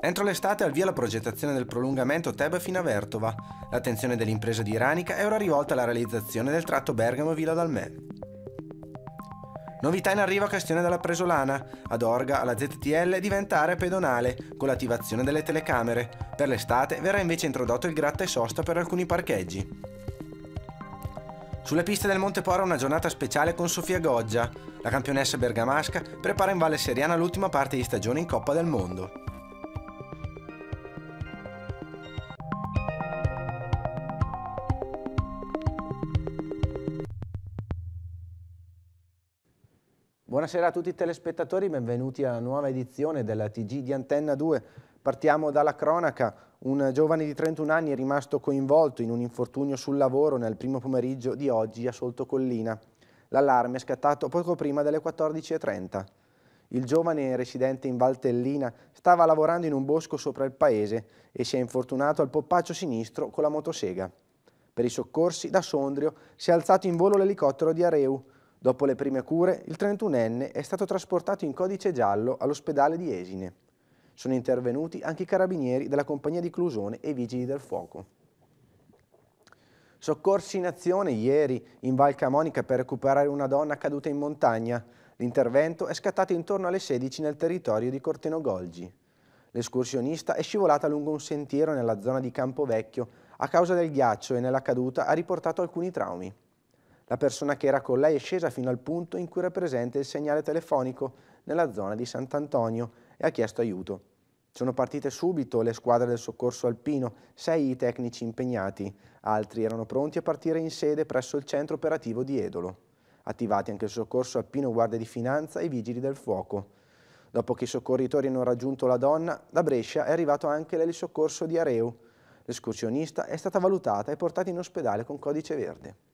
Entro l'estate al via la progettazione del prolungamento Teb fino a Vertova. L'attenzione dell'impresa di Iranica è ora rivolta alla realizzazione del tratto Bergamo-Villa Dalmè. Novità in arrivo a Castione della Presolana. Ad Orga, alla ZTL diventa area pedonale, con l'attivazione delle telecamere. Per l'estate verrà invece introdotto il gratta e sosta per alcuni parcheggi. Sulle piste del Monte Pora una giornata speciale con Sofia Goggia. La campionessa bergamasca prepara in Valle Seriana l'ultima parte di stagione in Coppa del Mondo. Buonasera a tutti i telespettatori, benvenuti alla nuova edizione della TG di Antenna 2. Partiamo dalla cronaca. Un giovane di 31 anni è rimasto coinvolto in un infortunio sul lavoro nel primo pomeriggio di oggi a Soltocollina. L'allarme è scattato poco prima delle 14.30. Il giovane residente in Valtellina stava lavorando in un bosco sopra il paese e si è infortunato al poppaccio sinistro con la motosega. Per i soccorsi, da Sondrio si è alzato in volo l'elicottero di Areu, Dopo le prime cure, il 31enne è stato trasportato in codice giallo all'ospedale di Esine. Sono intervenuti anche i carabinieri della compagnia di Clusone e i vigili del fuoco. Soccorsi in azione ieri in Val Camonica per recuperare una donna caduta in montagna. L'intervento è scattato intorno alle 16 nel territorio di Corteno Golgi. L'escursionista è scivolata lungo un sentiero nella zona di Campovecchio a causa del ghiaccio e nella caduta ha riportato alcuni traumi. La persona che era con lei è scesa fino al punto in cui era presente il segnale telefonico nella zona di Sant'Antonio e ha chiesto aiuto. Sono partite subito le squadre del soccorso alpino, sei i tecnici impegnati, altri erano pronti a partire in sede presso il centro operativo di Edolo. Attivati anche il soccorso alpino Guardia di Finanza e i vigili del fuoco. Dopo che i soccorritori hanno raggiunto la donna, da Brescia è arrivato anche l'elisoccorso di Areu. L'escursionista è stata valutata e portata in ospedale con codice verde.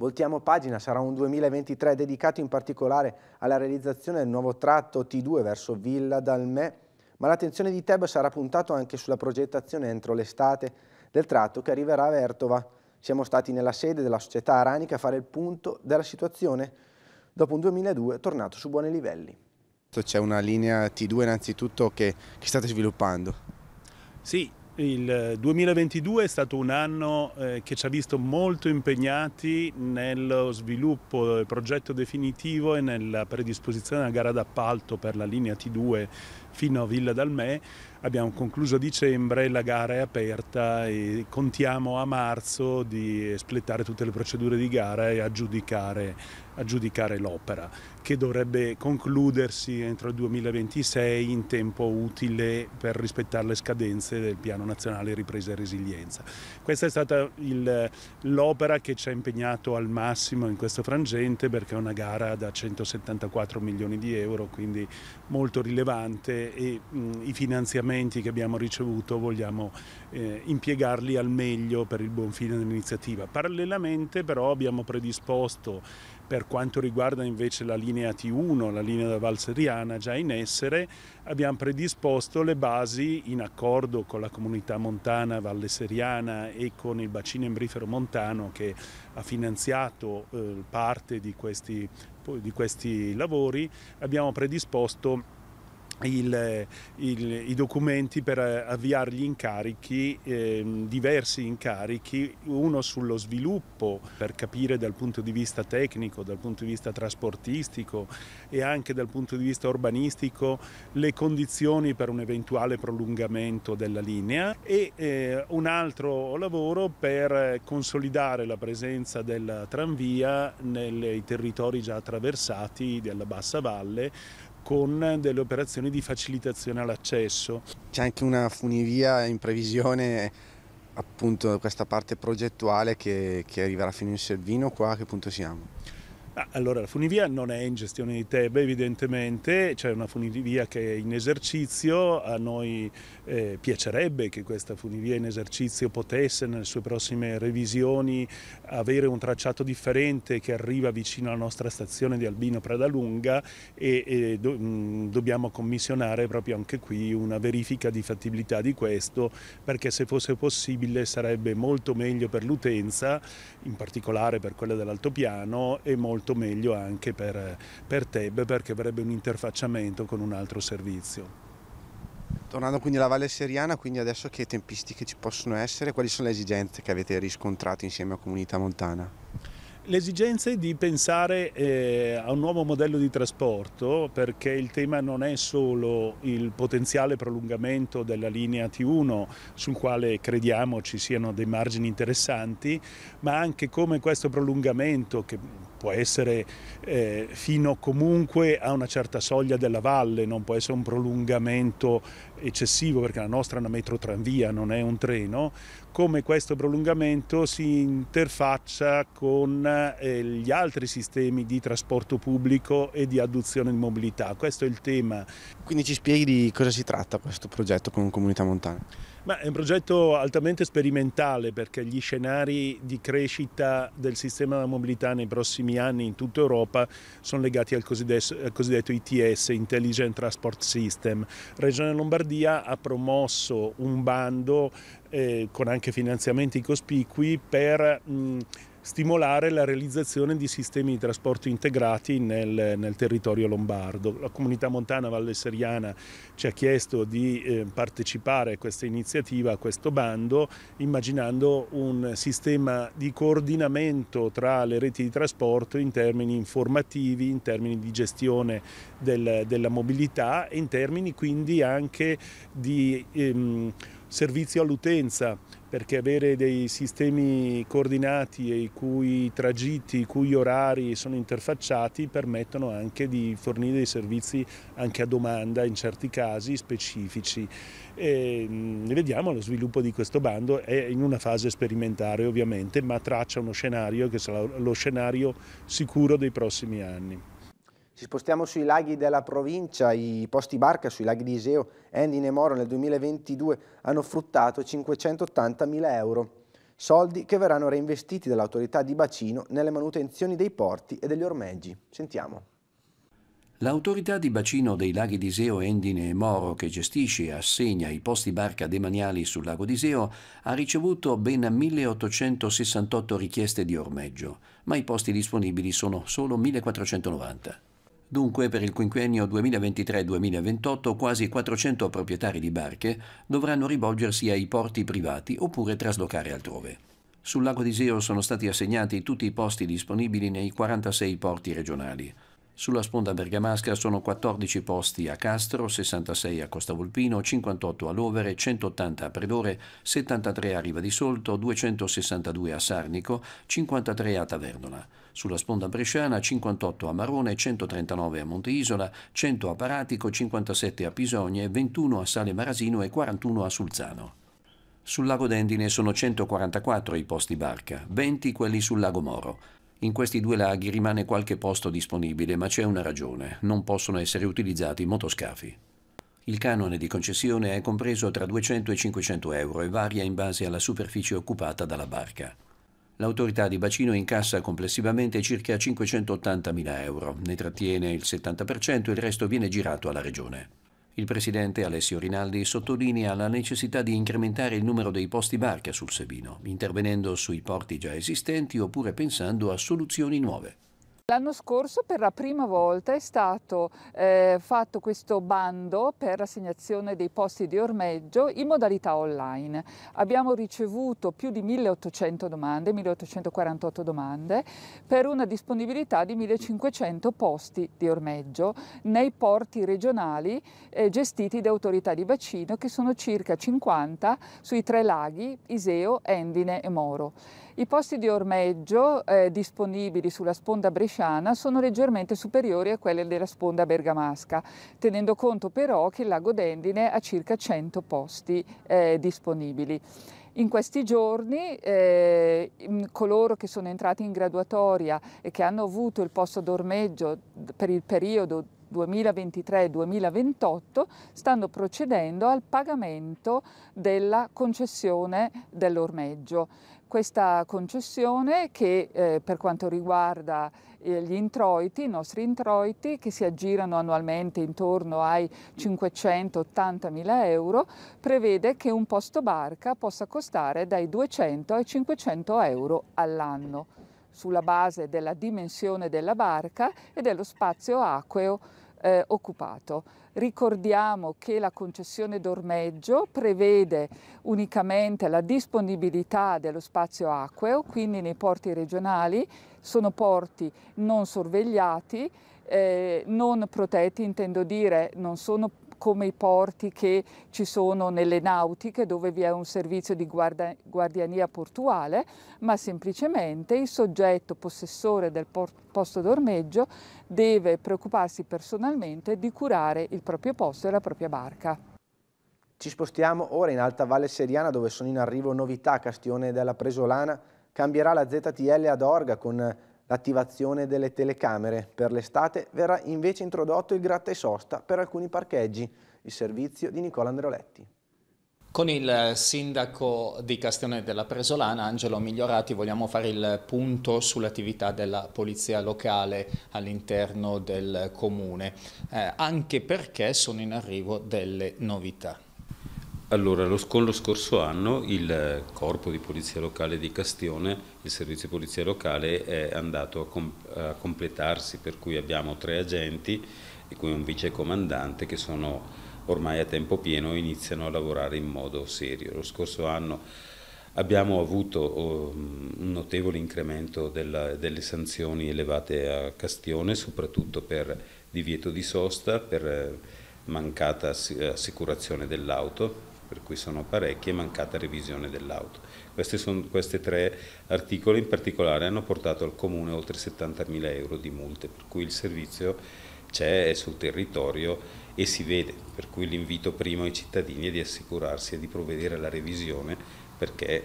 Voltiamo pagina, sarà un 2023 dedicato in particolare alla realizzazione del nuovo tratto T2 verso Villa Dalmè, ma l'attenzione di Teb sarà puntata anche sulla progettazione entro l'estate del tratto che arriverà a Vertova. Siamo stati nella sede della società aranica a fare il punto della situazione dopo un 2002 tornato su buoni livelli. C'è una linea T2 innanzitutto che, che state sviluppando. Sì, il 2022 è stato un anno eh, che ci ha visto molto impegnati nello sviluppo del progetto definitivo e nella predisposizione della gara d'appalto per la linea T2 fino a Villa Dalmè. Abbiamo concluso a dicembre, la gara è aperta e contiamo a marzo di espletare tutte le procedure di gara e aggiudicare, aggiudicare l'opera che dovrebbe concludersi entro il 2026 in tempo utile per rispettare le scadenze del Piano Nazionale Ripresa e Resilienza. Questa è stata l'opera che ci ha impegnato al massimo in questo frangente perché è una gara da 174 milioni di euro, quindi molto rilevante e mh, i finanziamenti che abbiamo ricevuto vogliamo eh, impiegarli al meglio per il buon fine dell'iniziativa. Parallelamente però abbiamo predisposto per quanto riguarda invece la linea T1, la linea da Valseriana già in essere, abbiamo predisposto le basi in accordo con la comunità montana Valle Seriana e con il bacino embrifero montano che ha finanziato eh, parte di questi, di questi lavori, abbiamo predisposto il, il, i documenti per avviare gli incarichi, eh, diversi incarichi, uno sullo sviluppo per capire dal punto di vista tecnico, dal punto di vista trasportistico e anche dal punto di vista urbanistico le condizioni per un eventuale prolungamento della linea e eh, un altro lavoro per consolidare la presenza della tranvia nei territori già attraversati della bassa valle con delle operazioni di facilitazione all'accesso. C'è anche una funivia in previsione appunto questa parte progettuale che, che arriverà fino in Servino, qua a che punto siamo? Ah, allora, la funivia non è in gestione di Tebe evidentemente, c'è una funivia che è in esercizio, a noi eh, piacerebbe che questa funivia in esercizio potesse nelle sue prossime revisioni avere un tracciato differente che arriva vicino alla nostra stazione di Albino Pradalunga e, e do, mh, dobbiamo commissionare proprio anche qui una verifica di fattibilità di questo perché se fosse possibile sarebbe molto meglio per l'utenza, in particolare per quella dell'altopiano e molto molto meglio anche per, per Teb perché avrebbe un interfacciamento con un altro servizio. Tornando quindi alla Valle Seriana, quindi adesso che tempistiche ci possono essere? Quali sono le esigenze che avete riscontrato insieme a Comunità Montana? L'esigenza è di pensare eh, a un nuovo modello di trasporto perché il tema non è solo il potenziale prolungamento della linea T1 sul quale crediamo ci siano dei margini interessanti, ma anche come questo prolungamento che può essere eh, fino comunque a una certa soglia della valle, non può essere un prolungamento eccessivo perché la nostra è una metrotranvia, non è un treno, come questo prolungamento si interfaccia con eh, gli altri sistemi di trasporto pubblico e di adduzione in mobilità. Questo è il tema. Quindi ci spieghi di cosa si tratta questo progetto con Comunità Montana? Ma è un progetto altamente sperimentale perché gli scenari di crescita del sistema della mobilità nei prossimi anni in tutta Europa sono legati al cosiddetto, al cosiddetto ITS, Intelligent Transport System. Regione Lombardia ha promosso un bando eh, con anche finanziamenti cospicui per mh, stimolare la realizzazione di sistemi di trasporto integrati nel, nel, territorio lombardo. La comunità montana Valle Seriana ci ha chiesto di eh, partecipare a questa iniziativa, a questo bando, immaginando un sistema di coordinamento tra le reti di trasporto in termini informativi, in termini di gestione del, della mobilità e in termini quindi anche di ehm, servizio all'utenza perché avere dei sistemi coordinati e i cui tragitti, i cui orari sono interfacciati permettono anche di fornire dei servizi anche a domanda in certi casi specifici. E mm, vediamo lo sviluppo di questo bando, è in una fase sperimentale ovviamente, ma traccia uno scenario che sarà lo scenario sicuro dei prossimi anni. Ci spostiamo sui laghi della provincia, i posti barca sui laghi di Iseo, Endine e Moro nel 2022 hanno fruttato 580 mila euro, soldi che verranno reinvestiti dall'autorità di bacino nelle manutenzioni dei porti e degli ormeggi. Sentiamo. L'autorità di bacino dei laghi di Iseo, Endine e Moro, che gestisce e assegna i posti barca demaniali sul lago di Iseo, ha ricevuto ben 1868 richieste di ormeggio, ma i posti disponibili sono solo 1490. Dunque per il quinquennio 2023-2028 quasi 400 proprietari di barche dovranno rivolgersi ai porti privati oppure traslocare altrove. Sul lago di Seo sono stati assegnati tutti i posti disponibili nei 46 porti regionali. Sulla sponda bergamasca sono 14 posti a Castro, 66 a Costa Volpino, 58 a Lovere, 180 a Predore, 73 a Riva di Solto, 262 a Sarnico, 53 a Tavernola. Sulla sponda bresciana 58 a Marone, 139 a Monteisola, 100 a Paratico, 57 a Pisogne, 21 a Sale Marasino e 41 a Sulzano. Sul lago d'Endine sono 144 i posti barca, 20 quelli sul lago Moro. In questi due laghi rimane qualche posto disponibile, ma c'è una ragione, non possono essere utilizzati motoscafi. Il canone di concessione è compreso tra 200 e 500 euro e varia in base alla superficie occupata dalla barca. L'autorità di bacino incassa complessivamente circa 580.000 euro, ne trattiene il 70% e il resto viene girato alla Regione. Il presidente Alessio Rinaldi sottolinea la necessità di incrementare il numero dei posti barca sul Sebino, intervenendo sui porti già esistenti oppure pensando a soluzioni nuove. L'anno scorso per la prima volta è stato eh, fatto questo bando per l'assegnazione dei posti di ormeggio in modalità online. Abbiamo ricevuto più di 1800 domande, 1848 domande, per una disponibilità di 1500 posti di ormeggio nei porti regionali eh, gestiti da autorità di bacino che sono circa 50 sui tre laghi Iseo, Endine e Moro. I posti di ormeggio eh, disponibili sulla sponda bresciana sono leggermente superiori a quelli della sponda bergamasca, tenendo conto però che il lago d'Endine ha circa 100 posti eh, disponibili. In questi giorni eh, coloro che sono entrati in graduatoria e che hanno avuto il posto d'ormeggio per il periodo 2023-2028 stanno procedendo al pagamento della concessione dell'ormeggio. Questa concessione che eh, per quanto riguarda eh, gli introiti, i nostri introiti che si aggirano annualmente intorno ai 580 mila euro, prevede che un posto barca possa costare dai 200 ai 500 euro all'anno sulla base della dimensione della barca e dello spazio acqueo eh, occupato. Ricordiamo che la concessione d'ormeggio prevede unicamente la disponibilità dello spazio acqueo, quindi nei porti regionali sono porti non sorvegliati, eh, non protetti, intendo dire non sono come i porti che ci sono nelle nautiche dove vi è un servizio di guarda, guardiania portuale, ma semplicemente il soggetto possessore del posto d'ormeggio deve preoccuparsi personalmente di curare il proprio posto e la propria barca. Ci spostiamo ora in Alta Valle Seriana dove sono in arrivo novità Castione della Presolana. Cambierà la ZTL ad Orga con l'attivazione delle telecamere. Per l'estate verrà invece introdotto il gratta e sosta per alcuni parcheggi, il servizio di Nicola Andreoletti. Con il sindaco di Castione della Presolana, Angelo Migliorati, vogliamo fare il punto sull'attività della polizia locale all'interno del comune, eh, anche perché sono in arrivo delle novità. Allora, lo, con lo scorso anno il corpo di polizia locale di Castione, il servizio di polizia locale è andato a, com a completarsi, per cui abbiamo tre agenti e cui un vicecomandante che sono ormai a tempo pieno e iniziano a lavorare in modo serio. Lo scorso anno abbiamo avuto um, un notevole incremento della, delle sanzioni elevate a Castione, soprattutto per divieto di sosta, per mancata assicurazione dell'auto per cui sono parecchie, e mancata revisione dell'auto. Questi tre articoli in particolare hanno portato al Comune oltre 70.000 euro di multe, per cui il servizio c'è, è sul territorio e si vede, per cui l'invito primo ai cittadini è di assicurarsi e di provvedere alla revisione perché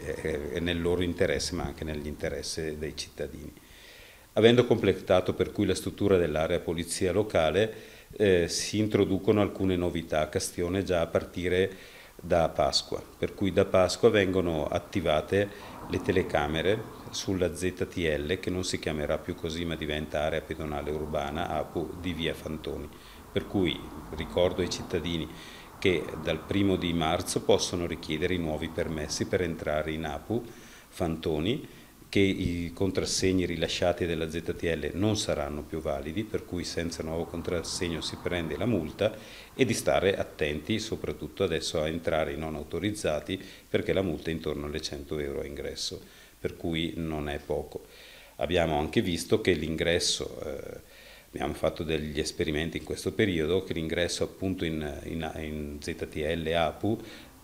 è nel loro interesse ma anche nell'interesse dei cittadini. Avendo completato per cui la struttura dell'area polizia locale, eh, si introducono alcune novità a Castione già a partire da Pasqua, per cui da Pasqua vengono attivate le telecamere sulla ZTL che non si chiamerà più così ma diventa area pedonale urbana APU di via Fantoni. Per cui ricordo ai cittadini che dal primo di marzo possono richiedere i nuovi permessi per entrare in APU Fantoni che i contrassegni rilasciati dalla ZTL non saranno più validi, per cui senza nuovo contrassegno si prende la multa e di stare attenti soprattutto adesso a entrare i non autorizzati perché la multa è intorno alle 100 euro a ingresso, per cui non è poco. Abbiamo anche visto che l'ingresso, eh, abbiamo fatto degli esperimenti in questo periodo, che l'ingresso appunto in, in, in ZTL APU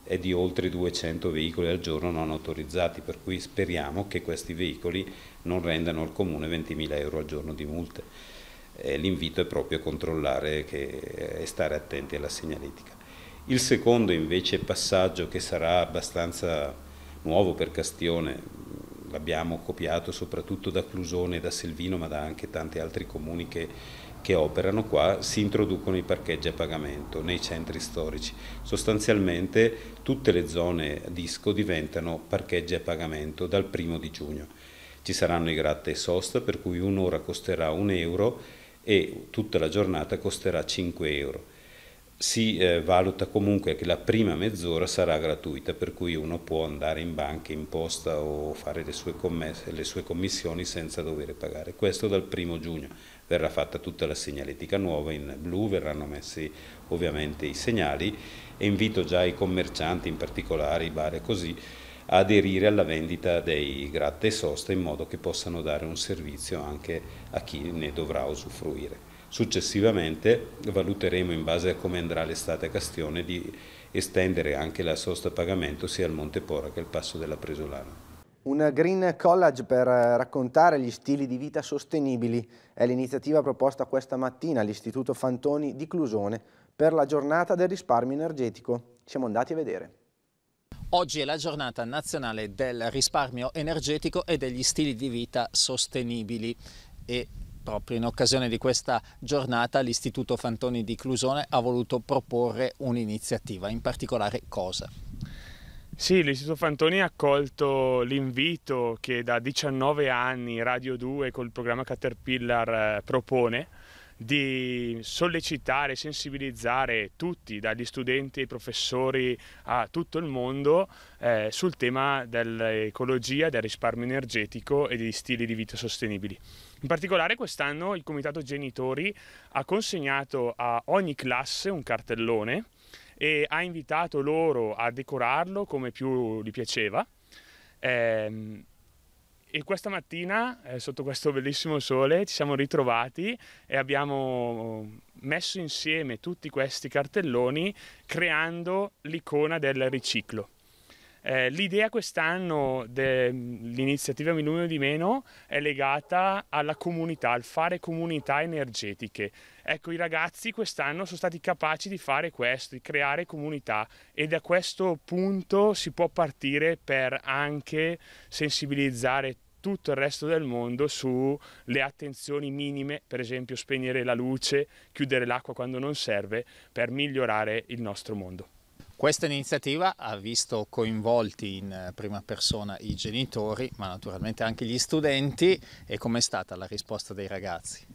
è di oltre 200 veicoli al giorno non autorizzati, per cui speriamo che questi veicoli non rendano al Comune 20.000 euro al giorno di multe. Eh, L'invito è proprio a controllare e stare attenti alla segnaletica. Il secondo invece passaggio che sarà abbastanza nuovo per Castione, l'abbiamo copiato soprattutto da Clusone e da Selvino ma da anche tanti altri comuni che che operano qua si introducono i parcheggi a pagamento nei centri storici. Sostanzialmente tutte le zone disco diventano parcheggi a pagamento dal primo di giugno. Ci saranno i gratta e sosta per cui un'ora costerà un euro e tutta la giornata costerà 5 euro si eh, valuta comunque che la prima mezz'ora sarà gratuita, per cui uno può andare in banca, in posta o fare le sue, commesse, le sue commissioni senza dover pagare. Questo dal primo giugno. Verrà fatta tutta la segnaletica nuova in blu, verranno messi ovviamente i segnali e invito già i commercianti, in particolare i bar e così, a aderire alla vendita dei gratta e sosta in modo che possano dare un servizio anche a chi ne dovrà usufruire. Successivamente valuteremo in base a come andrà l'estate a Castione di estendere anche la sosta a pagamento sia al Monte Pora che al Passo della Presolana. Un Green College per raccontare gli stili di vita sostenibili è l'iniziativa proposta questa mattina all'Istituto Fantoni di Clusone per la giornata del risparmio energetico. Siamo andati a vedere. Oggi è la giornata nazionale del risparmio energetico e degli stili di vita sostenibili e proprio in occasione di questa giornata l'Istituto Fantoni di Clusone ha voluto proporre un'iniziativa, in particolare cosa? Sì, l'Istituto Fantoni ha accolto l'invito che da 19 anni Radio 2 col programma Caterpillar eh, propone di sollecitare, sensibilizzare tutti, dagli studenti ai professori a tutto il mondo, eh, sul tema dell'ecologia, del risparmio energetico e degli stili di vita sostenibili. In particolare quest'anno il Comitato Genitori ha consegnato a ogni classe un cartellone e ha invitato loro a decorarlo come più gli piaceva. Eh, e questa mattina, eh, sotto questo bellissimo sole, ci siamo ritrovati e abbiamo messo insieme tutti questi cartelloni creando l'icona del riciclo. Eh, l'idea quest'anno dell'iniziativa Minuno di Meno è legata alla comunità, al fare comunità energetiche. Ecco, i ragazzi quest'anno sono stati capaci di fare questo, di creare comunità e da questo punto si può partire per anche sensibilizzare tutto il resto del mondo sulle attenzioni minime, per esempio spegnere la luce, chiudere l'acqua quando non serve, per migliorare il nostro mondo. Questa iniziativa ha visto coinvolti in eh, prima persona i genitori, ma naturalmente anche gli studenti e com'è stata la risposta dei ragazzi?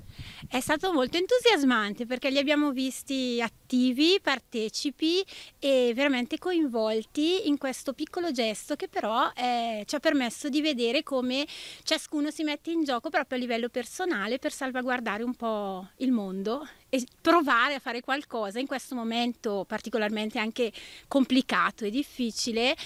È stato molto entusiasmante perché li abbiamo visti attivi, partecipi e veramente coinvolti in questo piccolo gesto che però eh, ci ha permesso di vedere come ciascuno si mette in gioco proprio a livello personale per salvaguardare un po' il mondo e provare a fare qualcosa in questo momento particolarmente anche complicato e difficile.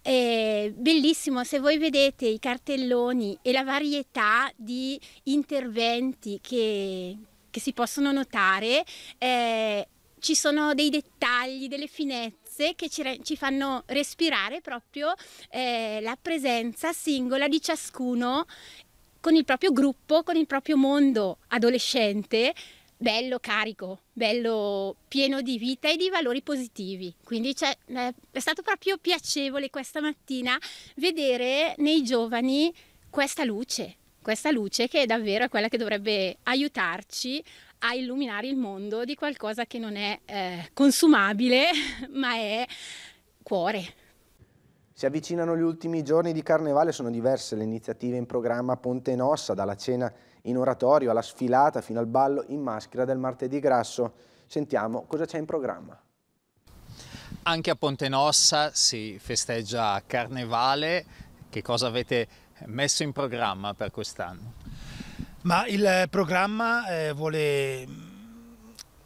È bellissimo se voi vedete i cartelloni e la varietà di interventi che, che si possono notare. Eh, ci sono dei dettagli, delle finezze che ci, ci fanno respirare proprio eh, la presenza singola di ciascuno con il proprio gruppo, con il proprio mondo adolescente bello carico, bello pieno di vita e di valori positivi. Quindi eh, è stato proprio piacevole questa mattina vedere nei giovani questa luce, questa luce che è davvero quella che dovrebbe aiutarci a illuminare il mondo di qualcosa che non è eh, consumabile, ma è cuore. Si avvicinano gli ultimi giorni di Carnevale, sono diverse le iniziative in programma a Ponte Nossa, dalla cena in oratorio alla sfilata fino al ballo in maschera del martedì grasso. Sentiamo cosa c'è in programma. Anche a Ponte Nossa si festeggia Carnevale. Che cosa avete messo in programma per quest'anno? Ma il programma eh, vuole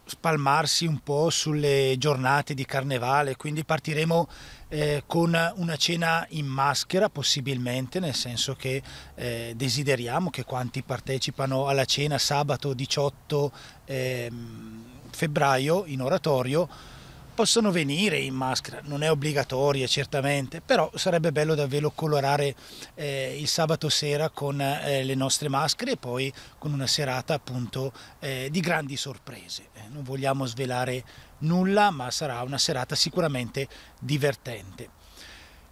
spalmarsi un po' sulle giornate di carnevale, quindi partiremo eh, con una cena in maschera possibilmente, nel senso che eh, desideriamo che quanti partecipano alla cena sabato 18 eh, febbraio in oratorio possono venire in maschera, non è obbligatoria certamente, però sarebbe bello davvero colorare eh, il sabato sera con eh, le nostre maschere e poi con una serata appunto eh, di grandi sorprese. Eh, non vogliamo svelare nulla, ma sarà una serata sicuramente divertente.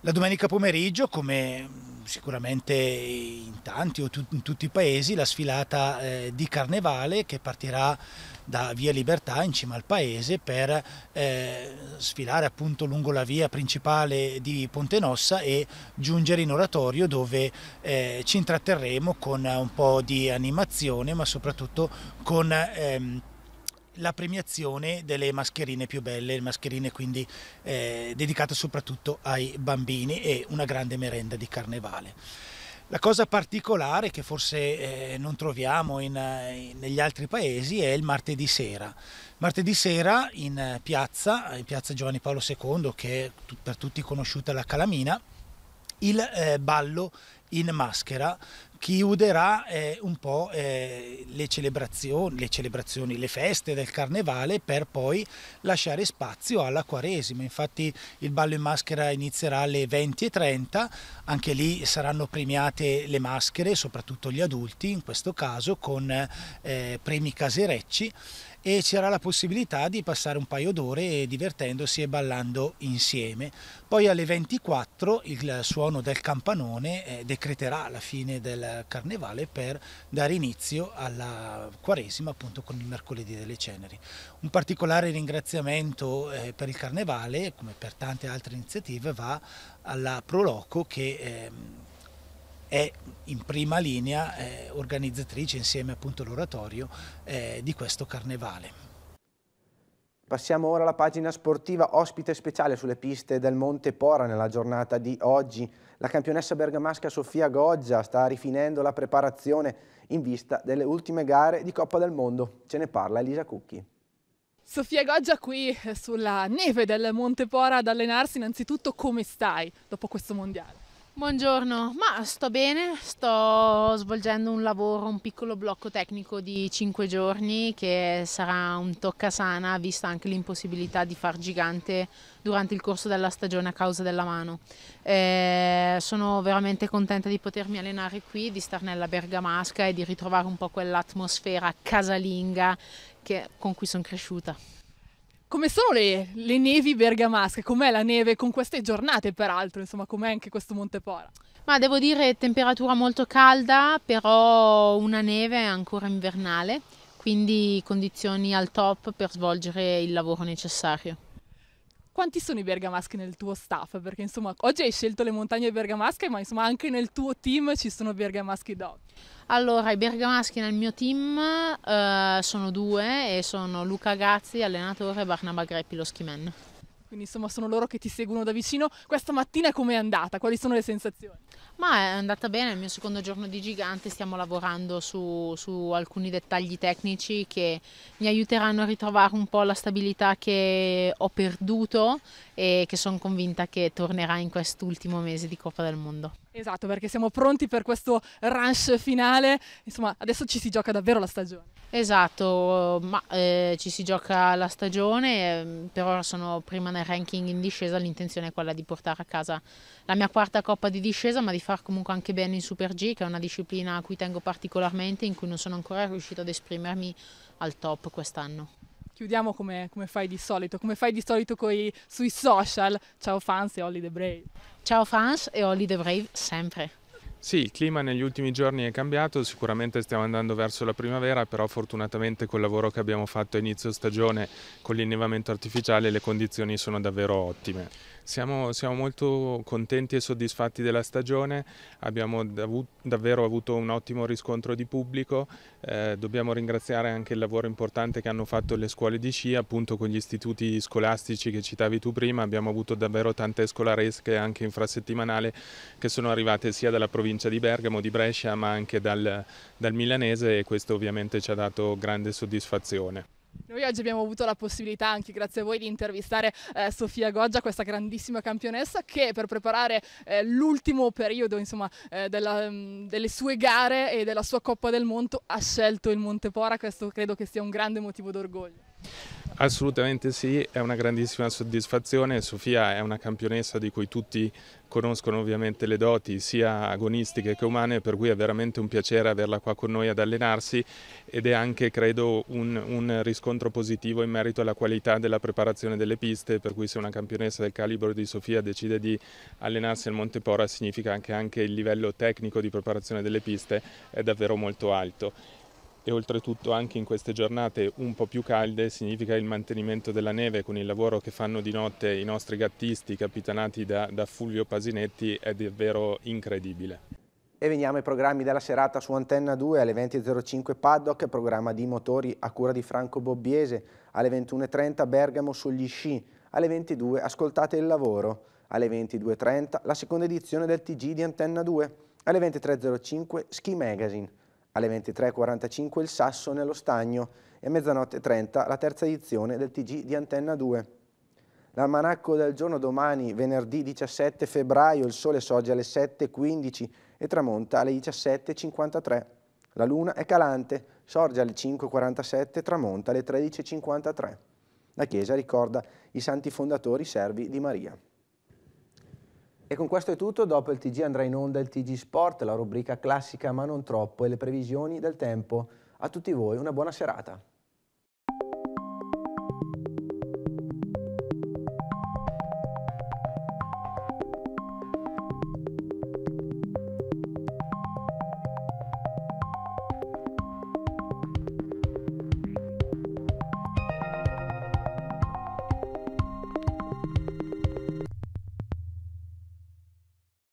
La domenica pomeriggio, come sicuramente in tanti o in tutti i paesi, la sfilata eh, di carnevale che partirà da Via Libertà in cima al paese per eh, sfilare appunto lungo la via principale di Ponte Nossa e giungere in oratorio dove eh, ci intratterremo con un po' di animazione ma soprattutto con ehm, la premiazione delle mascherine più belle, mascherine quindi eh, dedicate soprattutto ai bambini e una grande merenda di carnevale. La cosa particolare che forse eh, non troviamo in, in, negli altri paesi è il martedì sera. Martedì sera in piazza, in piazza Giovanni Paolo II, che è per tutti conosciuta la Calamina, il eh, ballo in maschera chiuderà eh, un po' eh, le, celebrazioni, le celebrazioni, le feste del carnevale per poi lasciare spazio alla quaresima. Infatti il ballo in maschera inizierà alle 20.30, anche lì saranno premiate le maschere, soprattutto gli adulti in questo caso, con eh, premi caserecci e c'era la possibilità di passare un paio d'ore divertendosi e ballando insieme. Poi alle 24 il suono del campanone eh, decreterà la fine del carnevale per dare inizio alla quaresima appunto con il mercoledì delle ceneri. Un particolare ringraziamento eh, per il carnevale come per tante altre iniziative va alla Proloco che ehm, è in prima linea eh, organizzatrice insieme appunto all'oratorio eh, di questo carnevale. Passiamo ora alla pagina sportiva, ospite speciale sulle piste del Monte Pora nella giornata di oggi. La campionessa bergamasca Sofia Goggia sta rifinendo la preparazione in vista delle ultime gare di Coppa del Mondo. Ce ne parla Elisa Cucchi. Sofia Goggia qui sulla neve del Monte Pora ad allenarsi. Innanzitutto come stai dopo questo mondiale? Buongiorno, ma sto bene, sto svolgendo un lavoro, un piccolo blocco tecnico di 5 giorni che sarà un toccasana vista anche l'impossibilità di far gigante durante il corso della stagione a causa della mano. Eh, sono veramente contenta di potermi allenare qui, di star nella Bergamasca e di ritrovare un po' quell'atmosfera casalinga che, con cui sono cresciuta. Come sono le, le nevi bergamasche? Com'è la neve con queste giornate peraltro? Insomma, com'è anche questo Montepora? Ma devo dire temperatura molto calda, però una neve ancora invernale, quindi condizioni al top per svolgere il lavoro necessario. Quanti sono i bergamaschi nel tuo staff? Perché insomma oggi hai scelto le montagne bergamasche, ma insomma anche nel tuo team ci sono bergamaschi dog. Allora, i bergamaschi nel mio team uh, sono due e sono Luca Gazzi, allenatore, e Barnaba Greppi, lo skiman. Quindi insomma sono loro che ti seguono da vicino. Questa mattina com'è andata? Quali sono le sensazioni? Ma è andata bene, è il mio secondo giorno di gigante, stiamo lavorando su, su, alcuni dettagli tecnici che mi aiuteranno a ritrovare un po' la stabilità che ho perduto e che sono convinta che tornerà in quest'ultimo mese di Coppa del Mondo. Esatto, perché siamo pronti per questo rush finale, insomma adesso ci si gioca davvero la stagione. Esatto, ma eh, ci si gioca la stagione, eh, per ora sono prima nel ranking in discesa, l'intenzione è quella di portare a casa la mia quarta coppa di discesa, ma di far comunque anche bene in Super G, che è una disciplina a cui tengo particolarmente, in cui non sono ancora riuscito ad esprimermi al top quest'anno. Chiudiamo come, come, fai di solito, come fai di solito coi, sui social. Ciao fans e Holly the Brave. Ciao fans e Holly the Brave sempre. Sì, il clima negli ultimi giorni è cambiato, sicuramente stiamo andando verso la primavera, però fortunatamente col lavoro che abbiamo fatto a inizio stagione con l'innevamento artificiale le condizioni sono davvero ottime. Siamo, siamo, molto contenti e soddisfatti della stagione, abbiamo dav davvero avuto un ottimo riscontro di pubblico, eh, dobbiamo ringraziare anche il lavoro importante che hanno fatto le scuole di sci, appunto con gli istituti scolastici che citavi tu prima, abbiamo avuto davvero tante scolaresche anche infrasettimanale che sono arrivate sia dalla provincia di Bergamo, di Brescia, ma anche dal, dal milanese e questo ovviamente ci ha dato grande soddisfazione. Noi oggi abbiamo avuto la possibilità, anche grazie a voi, di intervistare eh, Sofia Goggia, questa grandissima campionessa che per preparare eh, l'ultimo periodo insomma, eh, della, mm, delle sue gare e della sua Coppa del Mondo ha scelto il Montepora, questo credo che sia un grande motivo d'orgoglio. Assolutamente sì, è una grandissima soddisfazione. Sofia è una campionessa di cui tutti conoscono ovviamente le doti sia agonistiche che umane, per cui è veramente un piacere averla qua con noi ad allenarsi ed è anche credo un, un riscontro positivo in merito alla qualità della preparazione delle piste, per cui se una campionessa del calibro di Sofia decide di allenarsi al Monte Pora significa che anche il livello tecnico di preparazione delle piste è davvero molto alto e oltretutto anche in queste giornate un po' più calde significa il mantenimento della neve con il lavoro che fanno di notte i nostri gattisti capitanati da, da Fulvio Pasinetti è davvero incredibile. E veniamo ai programmi della serata su Antenna 2 alle 20.05 Paddock, programma di motori a cura di Franco Bobbiese, alle 21.30 Bergamo sugli sci, alle 22 ascoltate il lavoro, alle 22.30 la seconda edizione del TG di Antenna 2, alle 23.05 Ski Magazine, alle 23.45 il Sasso nello Stagno e a mezzanotte 30 la terza edizione del TG di Antenna 2. L'almanacco del giorno domani, venerdì 17 febbraio, il sole sorge alle 7.15 e tramonta alle 17.53. La luna è calante, sorge alle 5.47 e tramonta alle 13.53. La chiesa ricorda i santi fondatori servi di Maria. E con questo è tutto, dopo il TG andrà in onda il TG Sport, la rubrica classica ma non troppo e le previsioni del tempo. A tutti voi una buona serata.